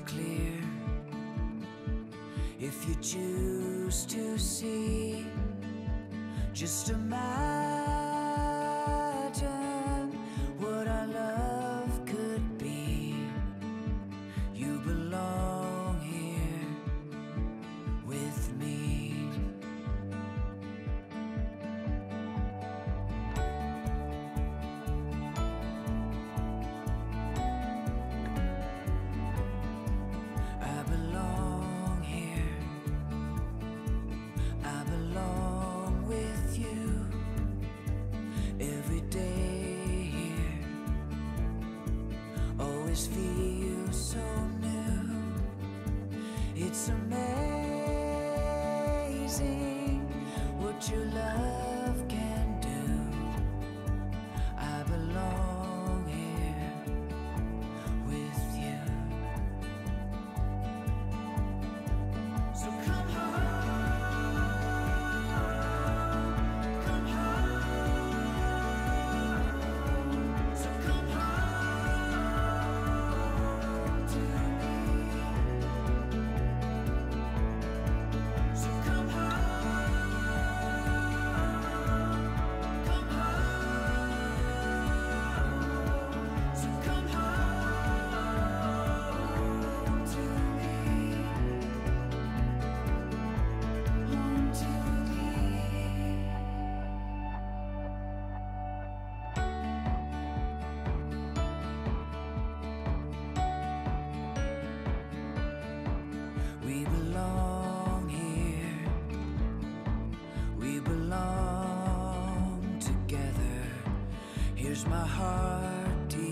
clear. If you choose to see just a mile always feel so new. It's amazing we belong together. Here's my heart.